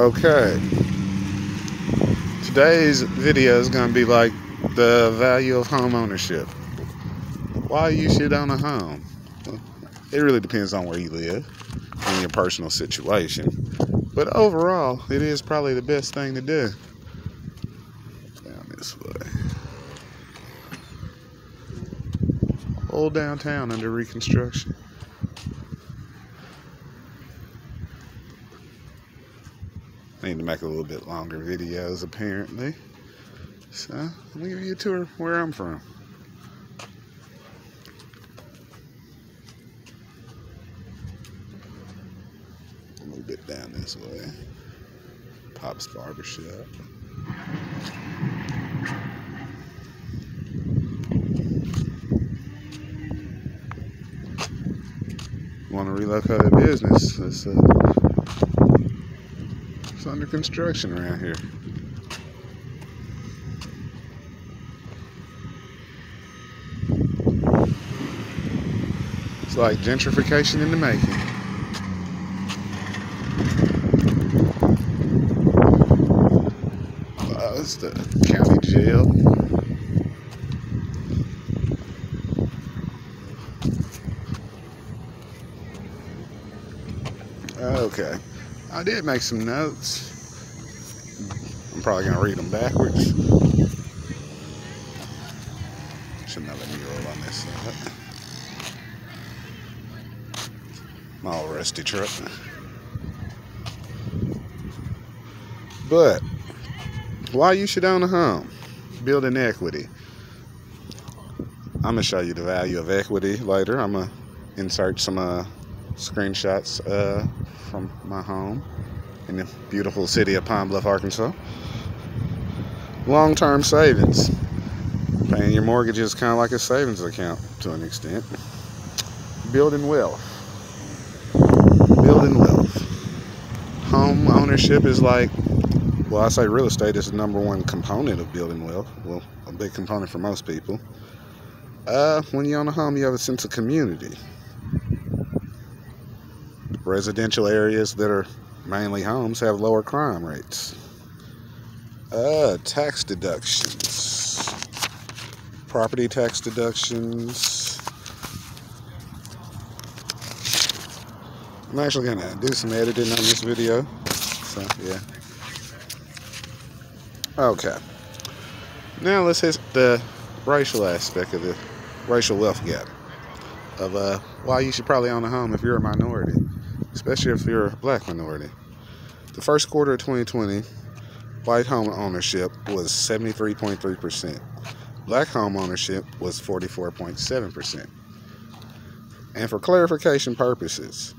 Okay. Today's video is going to be like the value of home ownership. Why you should own a home. It really depends on where you live and your personal situation. But overall, it is probably the best thing to do. Down this way. Old downtown under reconstruction. Need to make a little bit longer videos apparently. So let me give you a tour where I'm from. A little bit down this way. Pop's Barbershop. Want to relocate a business? That's uh, it's under construction around here. It's like gentrification in the making. Uh, it's the county jail. Okay. I did make some notes. I'm probably going to read them backwards. Let me roll on this side. My old rusty truck. But, why you should own a home? Building equity. I'm going to show you the value of equity later. I'm going to insert some uh, screenshots uh, from my home in the beautiful city of Pine Bluff, Arkansas. Long term savings. Paying your mortgage is kind of like a savings account to an extent. Building wealth. Building wealth. Home ownership is like, well, I say real estate is the number one component of building wealth. Well, a big component for most people. Uh, when you own a home, you have a sense of community residential areas that are mainly homes have lower crime rates. Uh, tax deductions. Property tax deductions. I'm actually to do some editing on this video. So, yeah. Okay. Now let's hit the racial aspect of the racial wealth gap. Of uh, why you should probably own a home if you're a minority especially if you're a black minority. The first quarter of 2020, white home ownership was 73.3%. Black home ownership was 44.7%. And for clarification purposes,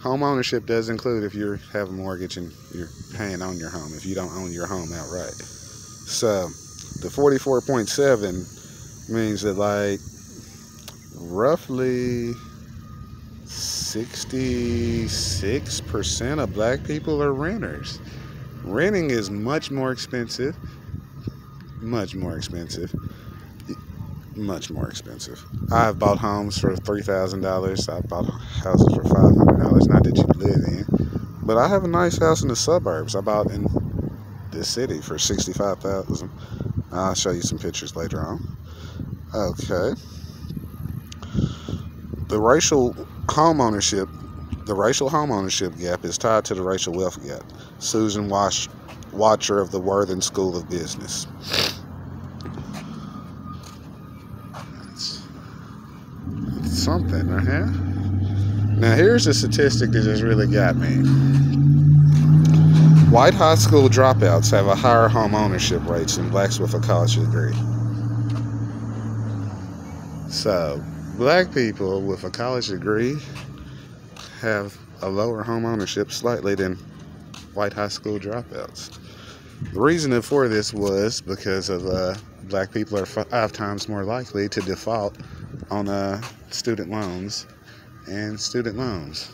home ownership does include if you have a mortgage and you're paying on your home, if you don't own your home outright. So the 44.7 means that like roughly 66% of black people are renters. Renting is much more expensive. Much more expensive. Much more expensive. I've bought homes for $3,000. I've bought houses for $500. Not that you live in. But I have a nice house in the suburbs. I bought in the city for 65000 I'll show you some pictures later on. Okay. The racial home ownership, the racial home ownership gap is tied to the racial wealth gap. Susan Wash, Wachter of the Wharton School of Business. It's something, huh? Now here's a statistic that just really got me. White high school dropouts have a higher home ownership rates than blacks with a college degree. So, black people with a college degree have a lower home ownership slightly than white high school dropouts. The reason for this was because of uh, black people are five times more likely to default on uh, student loans and student loans.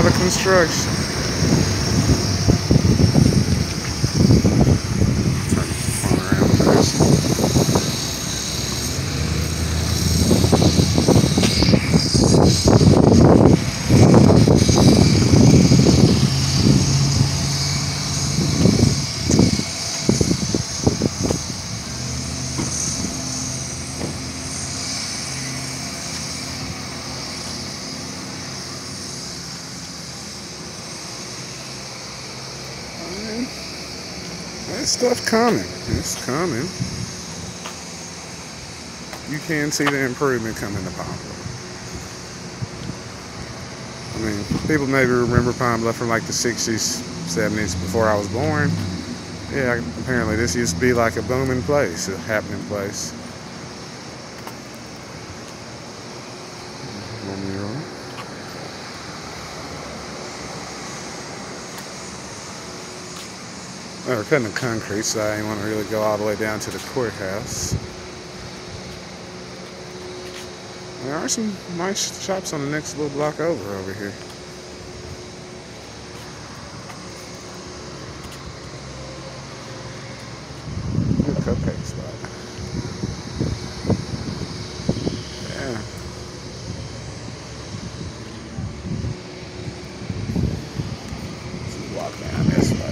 Of construction. that stuff coming. It's coming. You can see the improvement coming to Pine Bluff. I mean, people maybe remember Pine Bluff from like the 60s, 70s, before I was born. Yeah, apparently this used to be like a booming place, a happening place. We're cutting the concrete, so I want to really go all the way down to the courthouse. There are some nice shops on the next little block over over here. Good cupcake spot. Yeah. Let's walk down this way.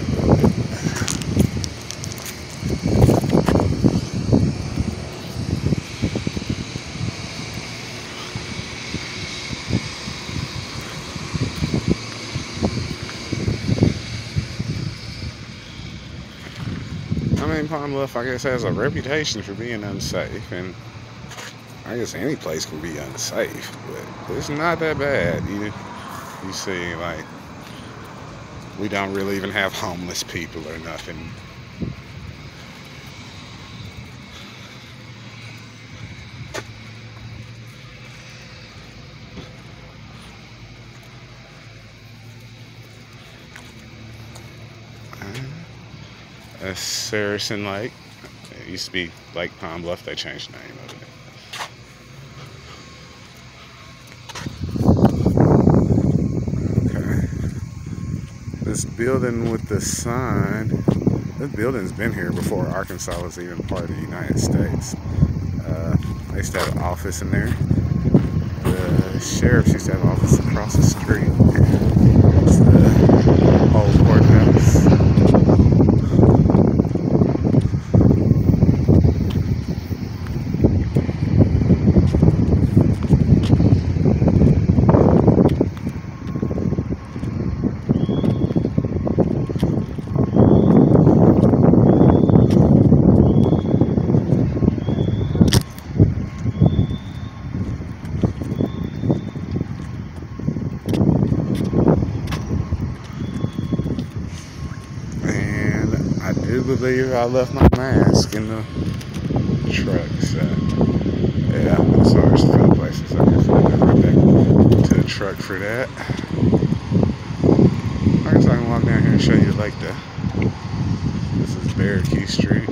Pine Bluff, I guess, has a reputation for being unsafe, and I guess any place can be unsafe, but it's not that bad. You, you see, like, we don't really even have homeless people or nothing. That's Saracen Lake. It used to be Lake Pine Bluff. They changed the name of it. This building with the sign. This building's been here before Arkansas was even part of the United States. Uh, they used to have an office in there. The sheriffs used to have an office across the street. It's the old courthouse. And I do believe I left my mask in the truck. So, yeah, as far as the places, I guess I'll go right back to the truck for that. I guess I can walk down here and show you like the. This is Barraque Street.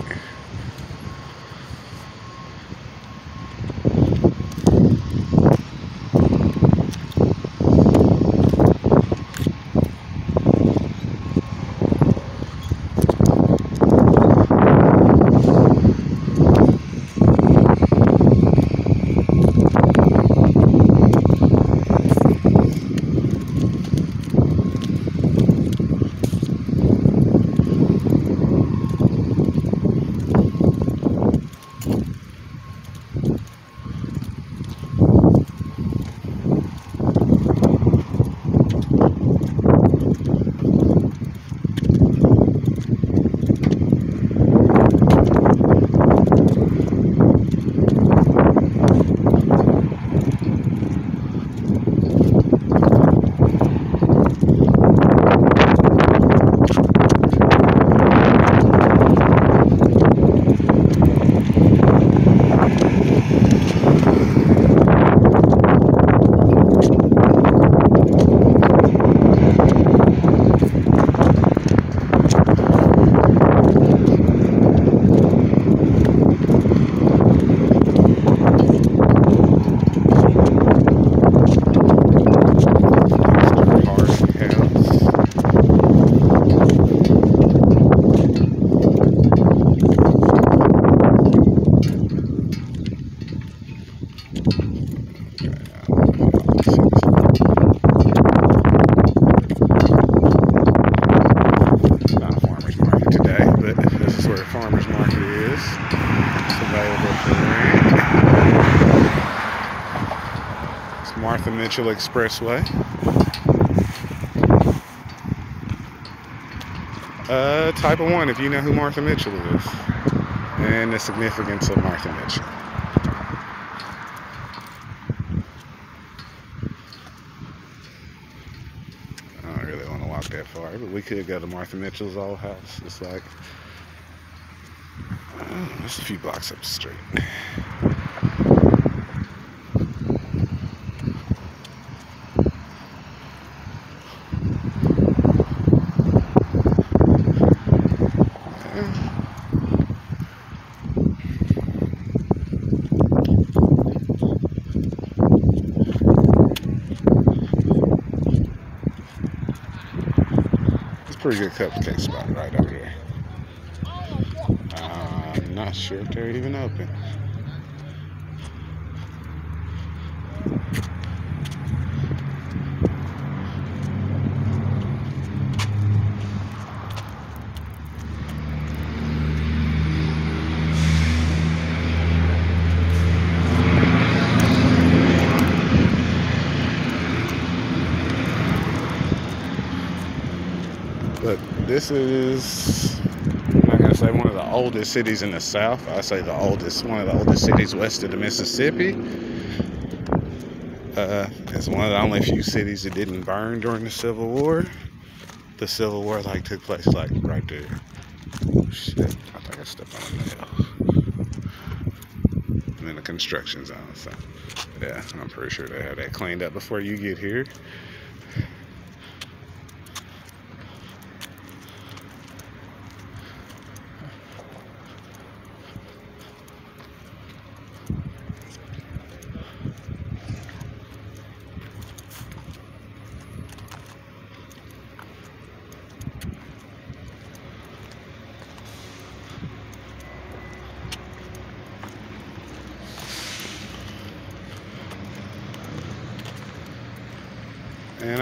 Expressway. Uh, type of one, if you know who Martha Mitchell is, and the significance of Martha Mitchell. I don't really want to walk that far, but we could go to Martha Mitchell's old house. It's like, uh, just a few blocks up the street. Pretty good cupcake spot right over there. Uh, I'm not sure if they're even open. But this is, I'm not going to say one of the oldest cities in the South. I say the oldest, one of the oldest cities west of the Mississippi. Uh, it's one of the only few cities that didn't burn during the Civil War. The Civil War like took place like right there. Oh, shit, I think I stepped on a nail. And then the construction zone. So yeah, I'm pretty sure they have that cleaned up before you get here.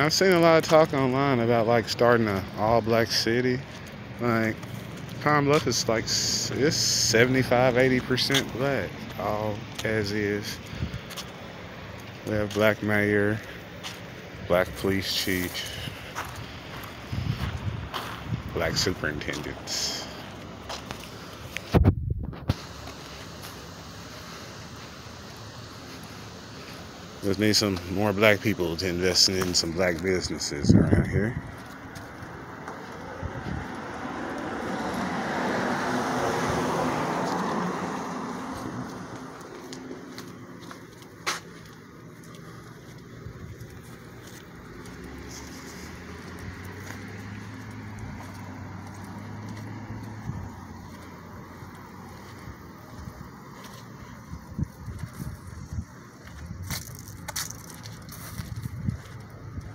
I've seen a lot of talk online about like starting an all black city. Like Pine Bluff is like it's 75, 80% black, all as is. We have black mayor, black police chief, black superintendents. We need some more black people to invest in some black businesses around here.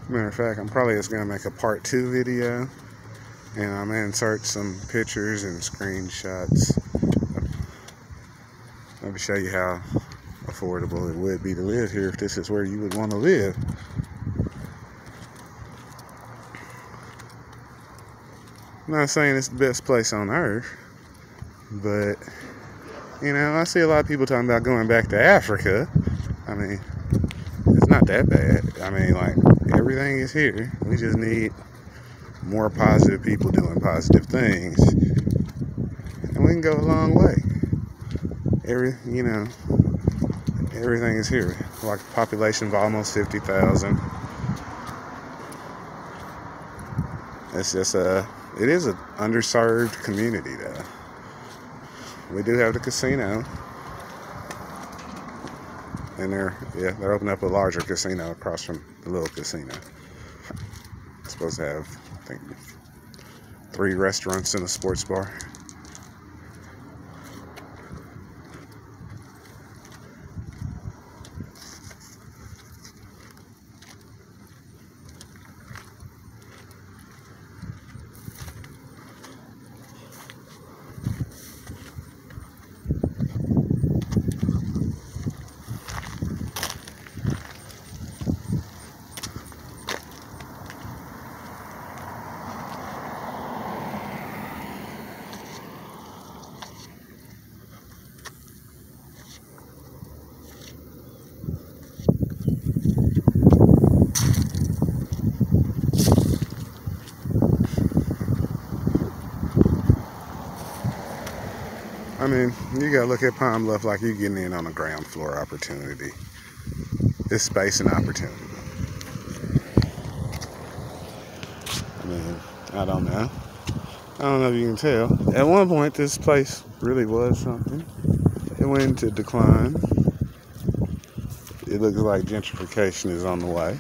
Matter of fact, I'm probably just gonna make a part two video and I'm gonna insert some pictures and screenshots. Let me show you how affordable it would be to live here if this is where you would want to live. I'm not saying it's the best place on earth, but you know, I see a lot of people talking about going back to Africa. I mean, it's not that bad. I mean, like, everything is here. We just need more positive people doing positive things. And we can go a long way. Every, you know, everything is here. Like population of almost 50,000. It's just a, it is an underserved community though. We do have the casino. And they're yeah, they're opening up a larger casino across from the little casino. It's supposed to have, I think, three restaurants and a sports bar. Mean, you gotta look at Pine Bluff like you're getting in on a ground floor opportunity. It's space and opportunity. I mean, I don't know. I don't know if you can tell. At one point, this place really was something. It went into decline. It looks like gentrification is on the way.